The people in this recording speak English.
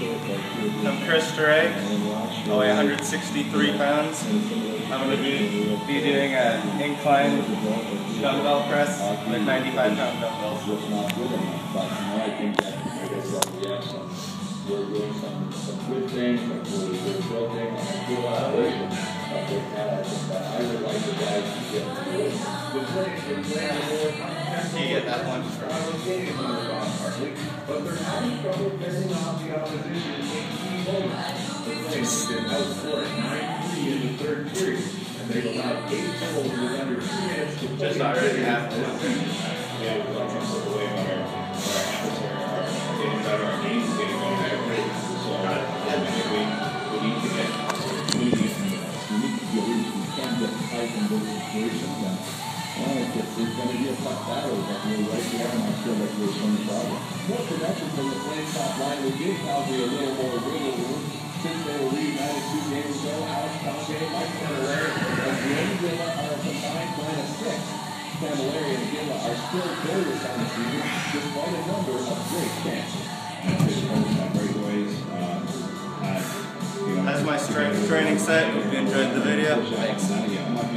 I'm Kris Duray. I weigh 163 pounds. I'm going to be, be doing an incline dumbbell press with 95 pound dumbbells. You get that one. but they're having trouble tight in those situations. And, well, it's, it's, it's gonna be a tough battle, but we're right there, and I feel like we're showing. More production from the Flames top line. We give Calgary a little more wiggle room since they were reunited two games ago. Alex Mike Cammalleri, and Glenn are a combined line of six. Cammalleri and are still on the season, despite a number of great chances. That's it, folks. Not. Uh, uh, you know, That's my strength training set. Hope you enjoyed the video. Thanks.